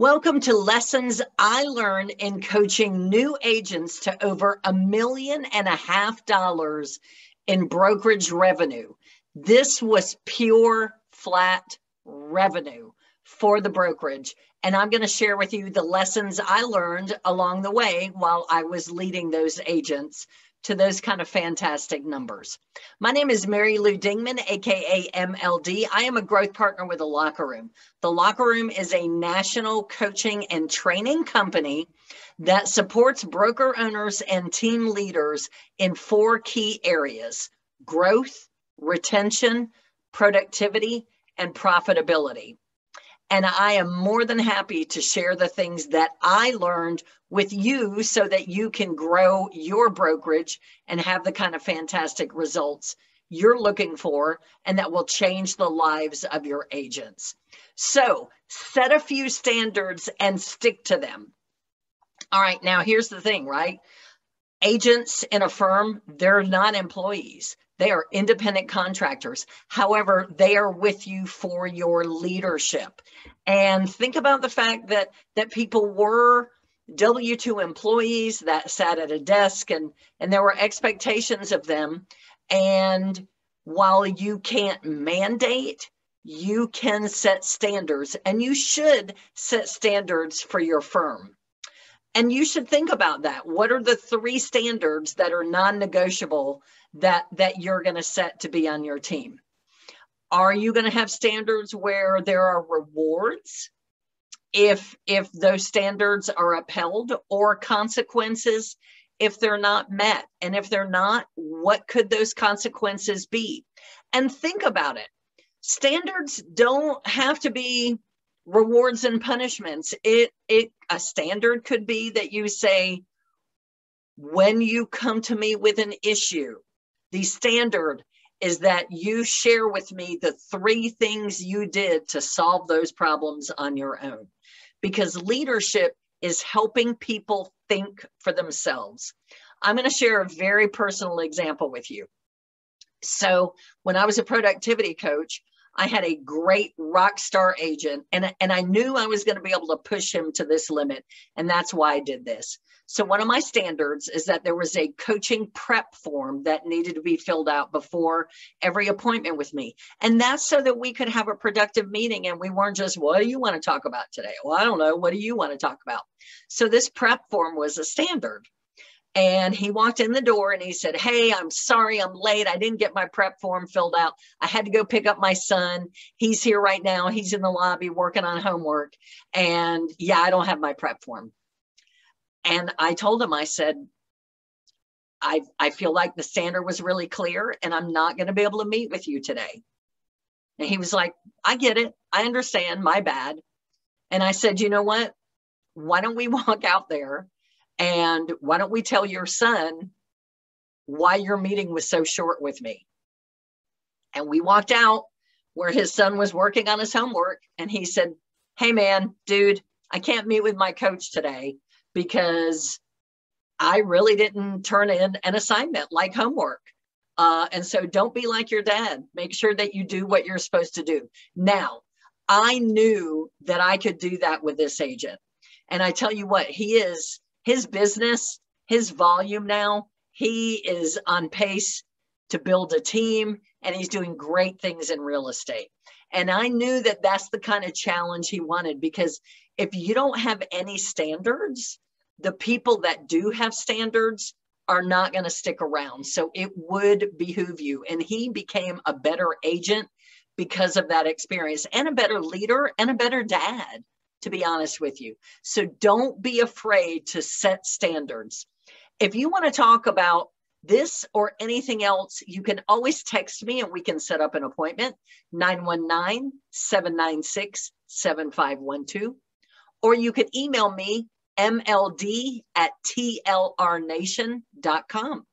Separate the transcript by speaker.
Speaker 1: Welcome to Lessons I Learned in Coaching New Agents to Over a Million and a Half Dollars in Brokerage Revenue. This was pure, flat revenue for the brokerage. And I'm going to share with you the lessons I learned along the way while I was leading those agents to those kind of fantastic numbers. My name is Mary Lou Dingman, aka MLD. I am a growth partner with the Locker Room. The Locker Room is a national coaching and training company that supports broker owners and team leaders in four key areas growth, retention, productivity, and profitability. And I am more than happy to share the things that I learned with you so that you can grow your brokerage and have the kind of fantastic results you're looking for and that will change the lives of your agents. So set a few standards and stick to them. All right, now here's the thing, right? Agents in a firm, they're not employees. They are independent contractors. However, they are with you for your leadership. And think about the fact that that people were W2 employees that sat at a desk and and there were expectations of them and while you can't mandate you can set standards and you should set standards for your firm. And you should think about that. What are the three standards that are non-negotiable that that you're going to set to be on your team? Are you going to have standards where there are rewards if if those standards are upheld or consequences if they're not met? And if they're not, what could those consequences be? And think about it. Standards don't have to be rewards and punishments. It it a standard could be that you say when you come to me with an issue, the standard is that you share with me the three things you did to solve those problems on your own. Because leadership is helping people think for themselves. I'm going to share a very personal example with you. So, when I was a productivity coach, I had a great rock star agent, and, and I knew I was going to be able to push him to this limit. And that's why I did this. So, one of my standards is that there was a coaching prep form that needed to be filled out before every appointment with me. And that's so that we could have a productive meeting and we weren't just, what do you want to talk about today? Well, I don't know. What do you want to talk about? So, this prep form was a standard. And he walked in the door and he said, Hey, I'm sorry I'm late. I didn't get my prep form filled out. I had to go pick up my son. He's here right now. He's in the lobby working on homework. And yeah, I don't have my prep form. And I told him, I said, I, I feel like the standard was really clear and I'm not going to be able to meet with you today. And he was like, I get it. I understand. My bad. And I said, You know what? Why don't we walk out there and why don't we tell your son why your meeting was so short with me? And we walked out where his son was working on his homework and he said, Hey, man, dude, I can't meet with my coach today because I really didn't turn in an assignment like homework. Uh, and so don't be like your dad. Make sure that you do what you're supposed to do. Now, I knew that I could do that with this agent. And I tell you what, he is his business, his volume now, he is on pace to build a team and he's doing great things in real estate. And I knew that that's the kind of challenge he wanted because if you don't have any standards, the people that do have standards are not going to stick around. So it would behoove you. And he became a better agent because of that experience and a better leader and a better dad to be honest with you. So don't be afraid to set standards. If you want to talk about this or anything else, you can always text me and we can set up an appointment 919 796 7512. Or you can email me mld at tlrnation.com.